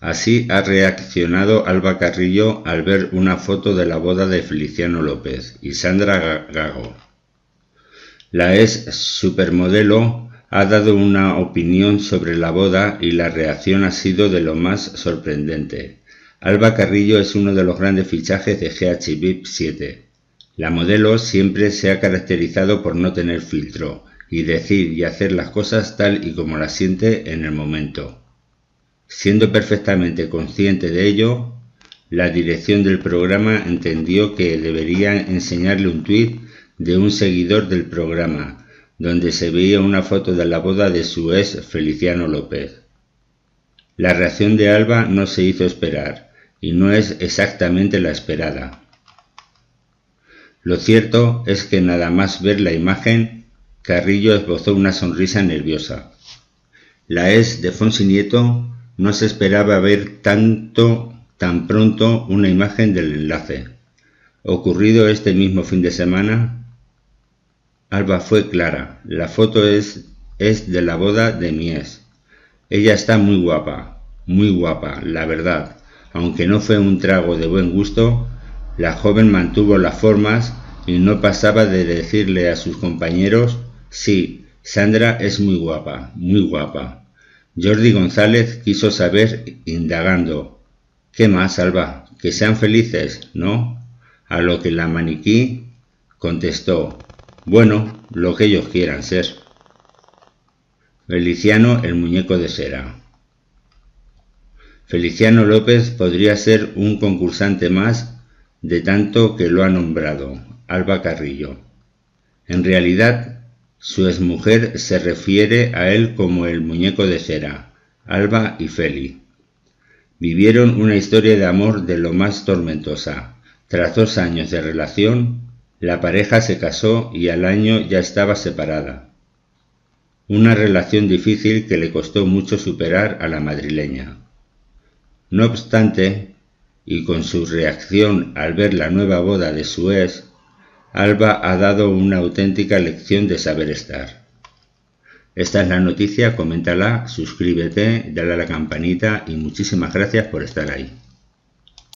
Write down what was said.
Así ha reaccionado Alba Carrillo al ver una foto de la boda de Feliciano López y Sandra Gago. La ex supermodelo ha dado una opinión sobre la boda y la reacción ha sido de lo más sorprendente. Alba Carrillo es uno de los grandes fichajes de GHB 7. La modelo siempre se ha caracterizado por no tener filtro y decir y hacer las cosas tal y como las siente en el momento. Siendo perfectamente consciente de ello, la dirección del programa entendió que debería enseñarle un tuit de un seguidor del programa, donde se veía una foto de la boda de su ex Feliciano López. La reacción de Alba no se hizo esperar, y no es exactamente la esperada. Lo cierto es que nada más ver la imagen, Carrillo esbozó una sonrisa nerviosa. La ex de Fonsi Nieto no se esperaba ver tanto tan pronto una imagen del enlace. Ocurrido este mismo fin de semana, Alba fue clara. La foto es, es de la boda de Mies. Ella está muy guapa, muy guapa, la verdad. Aunque no fue un trago de buen gusto, la joven mantuvo las formas y no pasaba de decirle a sus compañeros, sí, Sandra es muy guapa, muy guapa. Jordi González quiso saber, indagando, ¿qué más, Alba? Que sean felices, ¿no? A lo que la maniquí contestó, bueno, lo que ellos quieran ser. Feliciano, el muñeco de cera. Feliciano López podría ser un concursante más de tanto que lo ha nombrado, Alba Carrillo. En realidad, su exmujer se refiere a él como el muñeco de cera, Alba y Feli. Vivieron una historia de amor de lo más tormentosa. Tras dos años de relación, la pareja se casó y al año ya estaba separada. Una relación difícil que le costó mucho superar a la madrileña. No obstante, y con su reacción al ver la nueva boda de su ex, Alba ha dado una auténtica lección de saber estar. Esta es la noticia, coméntala, suscríbete, dale a la campanita y muchísimas gracias por estar ahí.